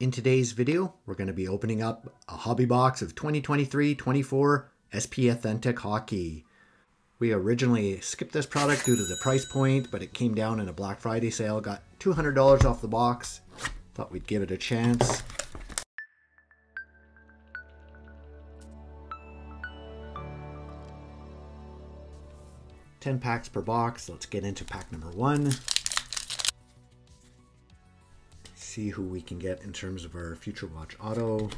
In today's video, we're going to be opening up a hobby box of 2023-24 SP Authentic Hockey. We originally skipped this product due to the price point, but it came down in a Black Friday sale, got $200 off the box. Thought we'd give it a chance. Ten packs per box. Let's get into pack number one. See who we can get in terms of our Future Watch Auto.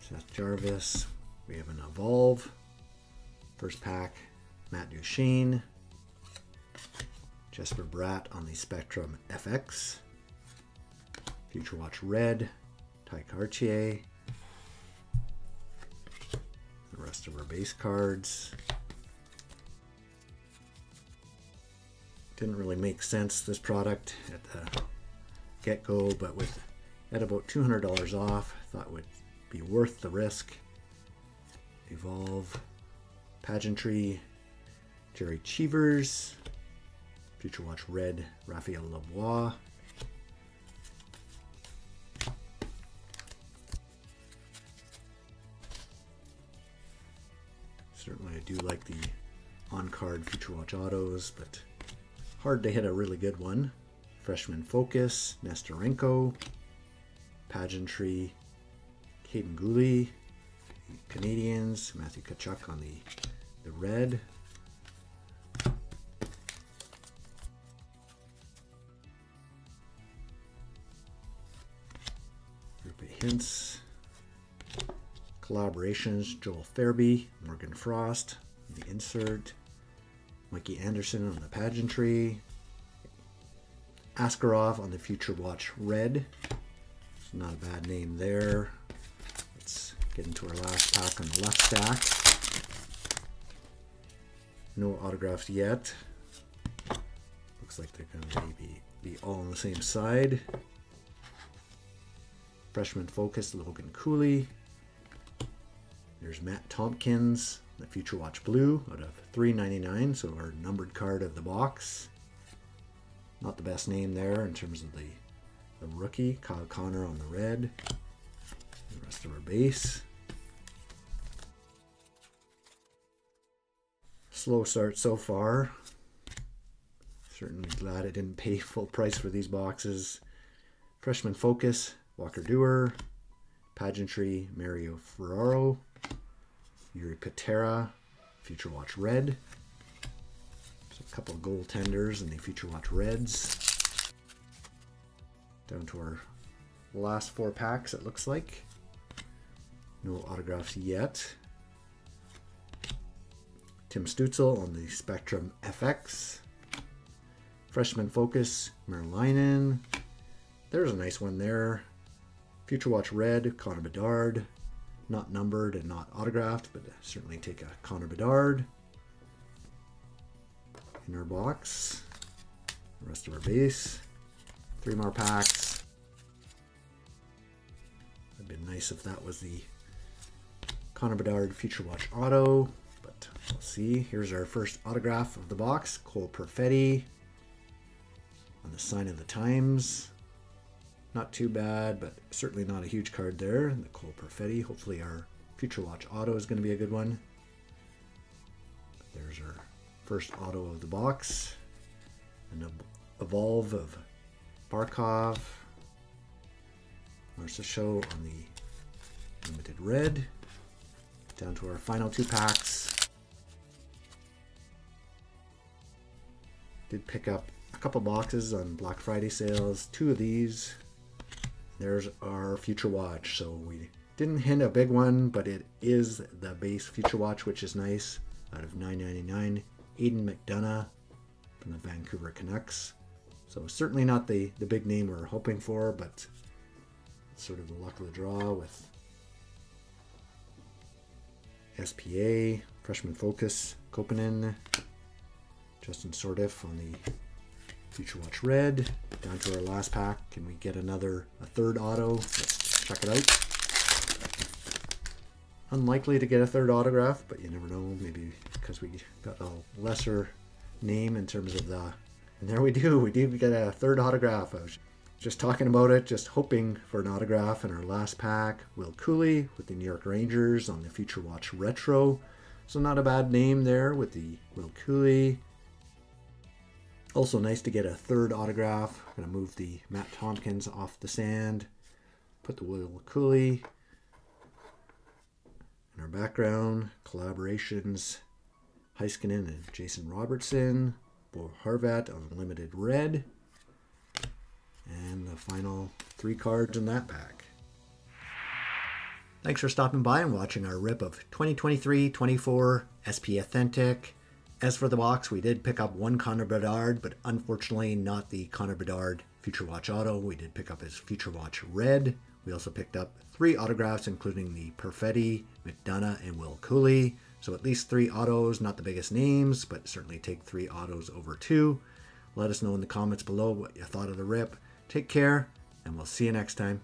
Seth Jarvis. We have an Evolve. First pack, Matt Duchene. Jesper Bratt on the Spectrum FX. Future Watch Red. Tye Kartye. The rest of our base cards. Didn't really make sense, this product, at the get-go, but with at about $200 off, thought would be worth the risk. Evolve, Pageantry, Jerry Cheevers, Future Watch Red, Raphael Lavoie, Certainly I do like the on-card Future Watch autos, but hard to hit a really good one. Freshman Focus, Nesterenko, Pageantry, Kaiden Guhle, Canadiens, Matthew Tkachuk on the, the red. Of hints. Collaborations, Joel Farabee, Morgan Frost, the insert. Mikey Anderson on the pageantry. Askarov on the Future Watch Red. It's not a bad name there. Let's get into our last pack on the left stack. No autographs yet. Looks like they're going to maybe be all on the same side. Freshman Focus, Logan Cooley. There's Matt Tomkins, the Future Watch Blue out of 3.99, so our numbered card of the box. Not the best name there in terms of the, the rookie. Kyle Connor on the red. The rest of our base. Slow start so far. Certainly glad I didn't pay full price for these boxes. Freshman Focus, Walker Duehr, Pageantry, Mario Ferraro, Jiri Patera, Future Watch Red. A couple of goaltenders in the Future Watch Reds. Down to our last four packs, it looks like. No autographs yet. Tim Stützle on the Spectrum FX. Freshman Focus, Meriläinen. There's a nice one there. Future Watch Red, Connor Bedard not numbered and not autographed, but certainly take a Connor Bedard in our box. The rest of our base. Three more packs. It'd been nice if that was the Connor Bedard Future Watch Auto, but we'll see. Here's our first autograph of the box. Cole Perfetti on the sign of the times. Not too bad, but certainly not a huge card there. The Cole Perfetti. Hopefully our Future Watch Auto is going to be a good one. There's our first auto of the box. An Evolve of Barkov. Show on the Limited Red. Down to our final two packs. Did pick up a couple boxes on Black Friday sales. Two of these there's our Future Watch. So we didn't hit a big one, but it is the base Future Watch, which is nice. Out of 9.99, Aidan McDonough from the Vancouver Canucks. So certainly not the the big name we are hoping for, but sort of the luck of the draw with SPA, Freshman Focus, Koponen, Justin Sourdif on the Future Watch Red. Down to our last pack. Can we get another, a third auto? Let's check it out. Unlikely to get a third autograph, but you never know. Maybe because we got a lesser name in terms of the... And there we do. We do get a third autograph of just talking about it, just hoping for an autograph in our last pack. Will Cuylle with the New York Rangers on the Future Watch Retro. So not a bad name there with the Will Cuylle. Also nice to get a third autograph. I'm going to move the Matt Tomkins off the sand. Put the Will Cuylle in our background. Collaborations. Heiskanen and Jason Robertson. Bo Horvat on limited red. And the final three cards in that pack. Thanks for stopping by and watching our rip of 2023-24 SP Authentic. As for the box, we did pick up one Connor Bedard, but unfortunately not the Connor Bedard Future Watch Auto. We did pick up his Future Watch Red. We also picked up three autographs, including the Perfetti, McDonough, and Will Cuylle. So at least three autos, not the biggest names, but certainly take three autos over two. Let us know in the comments below what you thought of the rip. Take care, and we'll see you next time.